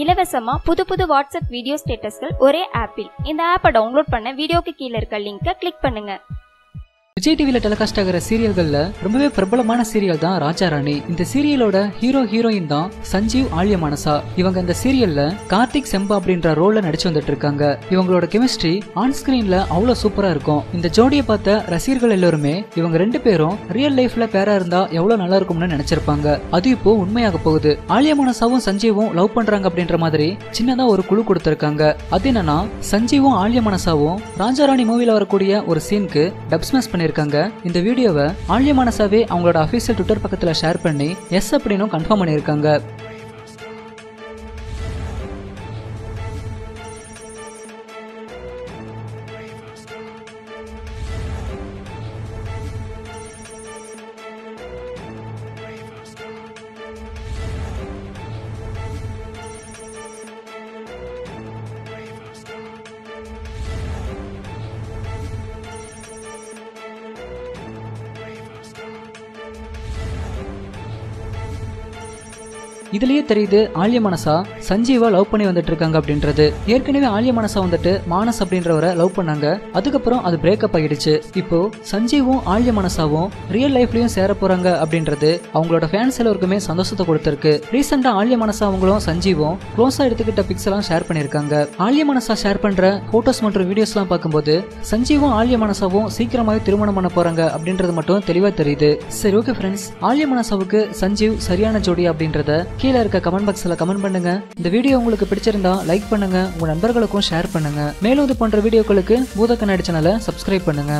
இலவசமா புது புது வாட்ஸ்அப் வீடியோ ஸ்டேட்டஸ்கள் ஒரே ஆப்பில். இந்த ஆப்பை டவுன்லோட் பண்ண வீடியோக்கு கீழே இருக்க லிங்கை கிளிக் பண்ணுங்க. விஜய் டிவியில டெலிகாஸ்ட் ஆகிற சீரியல்கள்ல ரொம்பவே பிரபலமான சீரியல் தான் ராஜா ராணி. இந்த சீரியலோட ஹீரோ ஹீரோயின் தான் சஞ்சீவ் ஆலிய மனசா. இவங்க இந்த சீரியல்ல கார்த்திக் செம்பா அப்படின்ற ரோல்ல நடிச்சு வந்துட்டு இருக்காங்க. இவங்களோட கெமிஸ்ட்ரி ஆன் ஸ்கிரீன்ல அவ்வளவு சூப்பரா இருக்கும். இந்த ஜோடியை பார்த்த ரசிகர்கள் எல்லாருமே இவங்க ரெண்டு பேரும் ரியல் லைஃப்ல பேரா இருந்தா எவ்வளவு நல்லா இருக்கும்னு நினைச்சிருப்பாங்க. அது இப்போ உண்மையாக போகுது. ஆலியா மனசாவும் சஞ்சீவும் லவ் பண்றாங்க அப்படின்ற மாதிரி சின்னதா ஒரு குழு கொடுத்திருக்காங்க. அது என்னன்னா சஞ்சீவும் ஆலியா மனசாவும் ராஜா ராணி மூவில வரக்கூடிய ஒரு சீனுக்கு டப்ஸ்மஸ் பண்ணி பண்ணியிருக்காங்க இந்த வீடியோவை ஆலியா மனசாவே அவங்களோட அஃபீஷியல் ட்விட்டர் பக்கத்துல ஷேர் பண்ணி எஸ் அப்படின்னு கன்ஃபார்ம் பண்ணியிருக்காங்க இதுலயே தெரியுது ஆலிய மனசா சஞ்சீவா லவ் பண்ணி வந்துட்டு இருக்காங்க அப்படின்றது. ஏற்கனவே ஆலிய மனசா வந்துட்டு மானஸ் அப்படின்றவரை லவ் பண்ணாங்க. அதுக்கப்புறம் அது பிரேக்கப் ஆயிடுச்சு. இப்போ சஞ்சீவும் ஆலிய மனசாவும் ரியல் லைஃப்லயும் சேர போறாங்க அப்படின்றது அவங்களோட ஃபேன்ஸ் எல்லாருக்குமே சந்தோஷத்தை கொடுத்திருக்கு. ரீசெண்டா ஆலிய மனசா அவங்களும் சஞ்சீவும் க்ளோஸா எடுத்துக்கிட்ட பிக்ஸ் எல்லாம் ஷேர் பண்ணிருக்காங்க ஆலிய மனசா ஷேர் பண்ற போட்டோஸ் மற்றும் வீடியோஸ் எல்லாம் பார்க்கும்போது சஞ்சீவும் ஆலிய மனசாவும் சீக்கிரமாவே திருமணம் பண்ண போறாங்க அப்படின்றது மட்டும் தெளிவா தெரியுது. சரி ஓகே ஃப்ரெண்ட்ஸ் ஆலிய மனசாவுக்கு சஞ்சீவ் சரியான ஜோடி அப்படின்றத கீழே இருக்க கமெண்ட் பாக்ஸ்ல கமெண்ட் பண்ணுங்க. இந்த வீடியோ உங்களுக்கு பிடிச்சிருந்தா லைக் பண்ணுங்க. உங்க நண்பர்களுக்கும் ஷேர் பண்ணுங்க. மேலும் இது போன்ற வீடியோக்களுக்கு பூத கண்ணாடி சேனலை சப்ஸ்கிரைப் பண்ணுங்க.